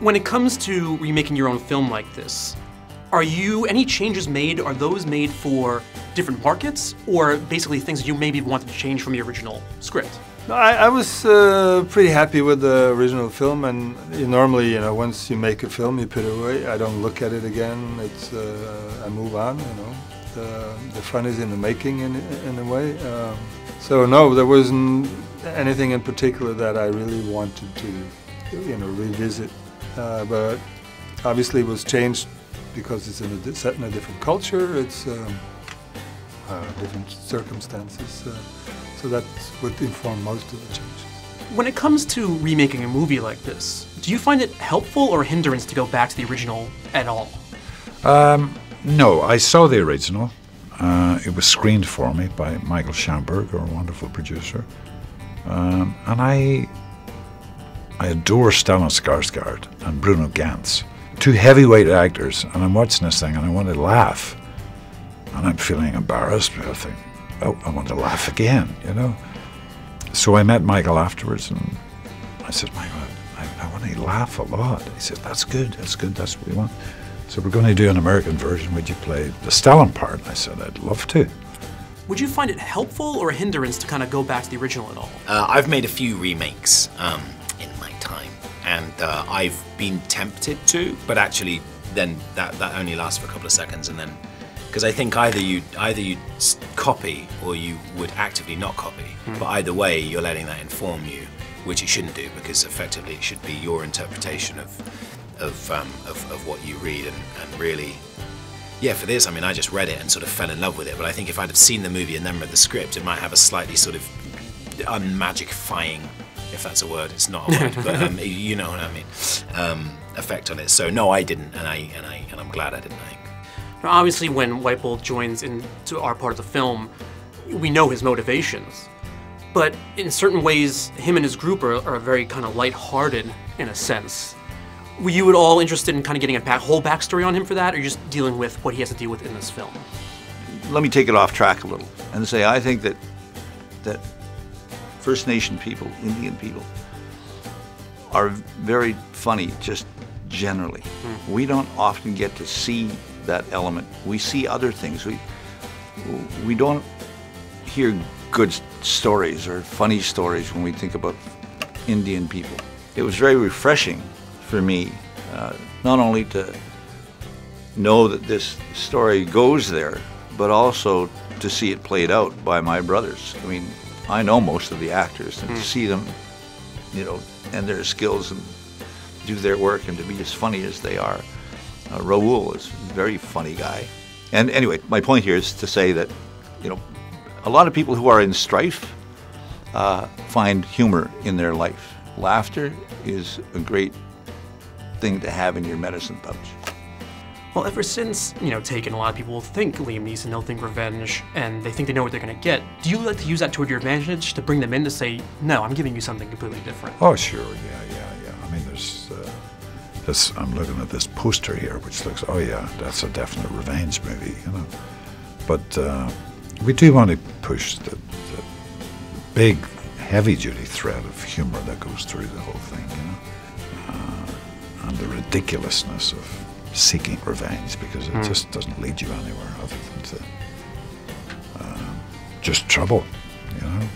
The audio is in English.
When it comes to remaking your own film like this, are you any changes made? Are those made for different markets, or basically things that you maybe wanted to change from your original script? I, I was uh, pretty happy with the original film, and you normally, you know, once you make a film, you put it away. I don't look at it again. It's uh, I move on. You know, the, the fun is in the making, in in a way. Um, so no, there wasn't anything in particular that I really wanted to, you know, revisit. Uh, but obviously, it was changed because it's in a, set in a different culture. It's um, uh, different circumstances. Uh, so that's what informed most of the changes. When it comes to remaking a movie like this, do you find it helpful or hindrance to go back to the original at all? Um, no, I saw the original. Uh, it was screened for me by Michael Shamberg, a wonderful producer. Um, and I, I adore Stellan Skarsgård and Bruno Ganz, two heavyweight actors. And I'm watching this thing and I want to laugh, and I'm feeling embarrassed. I think, oh, I want to laugh again, you know. So I met Michael afterwards, and I said, Michael, I, I want to laugh a lot. He said, That's good. That's good. That's what we want. So we're going to do an American version. Would you play the Stellan part? I said, I'd love to. Would you find it helpful or a hindrance to kind of go back to the original at all? Uh, I've made a few remakes um, in my time, and uh, I've been tempted to, but actually, then that, that only lasts for a couple of seconds, and then because I think either you either you copy or you would actively not copy, but either way, you're letting that inform you, which it shouldn't do because effectively it should be your interpretation of of um, of, of what you read, and, and really yeah, for this, I mean, I just read it and sort of fell in love with it. But I think if I'd have seen the movie and then read the script, it might have a slightly sort of unmagicifying, if that's a word, it's not a word, but um, you know what I mean, um, effect on it. So no, I didn't, and I and I and I'm glad I didn't. I think. Now, obviously, when White Bull joins into our part of the film, we know his motivations. But in certain ways, him and his group are, are very kind of light-hearted in a sense. Were you at all interested in kind of getting a back, whole backstory on him for that, or just dealing with what he has to deal with in this film? let me take it off track a little and say I think that that First Nation people, Indian people, are very funny just generally. We don't often get to see that element. We see other things. We we don't hear good stories or funny stories when we think about Indian people. It was very refreshing for me, uh, not only to know that this story goes there, but also to see it played out by my brothers. I mean, I know most of the actors, and to see them, you know, and their skills and do their work and to be as funny as they are. Uh, Raoul is a very funny guy. And anyway, my point here is to say that, you know, a lot of people who are in strife uh, find humor in their life. Laughter is a great thing to have in your medicine pouch. Well, ever since, you know, Taken, a lot of people will think Liam Neeson, they'll think revenge, and they think they know what they're gonna get. Do you like to use that toward your advantage to bring them in to say, no, I'm giving you something completely different? Oh, sure, yeah, yeah, yeah. I mean, there's uh, this. I'm looking at this poster here, which looks, oh yeah, that's a definite revenge movie, you know. But uh, we do want to push the, the big, heavy-duty thread of humor that goes through the whole thing, you know, uh, and the ridiculousness of seeking revenge because it mm. just doesn't lead you anywhere other than to uh, just trouble, you know.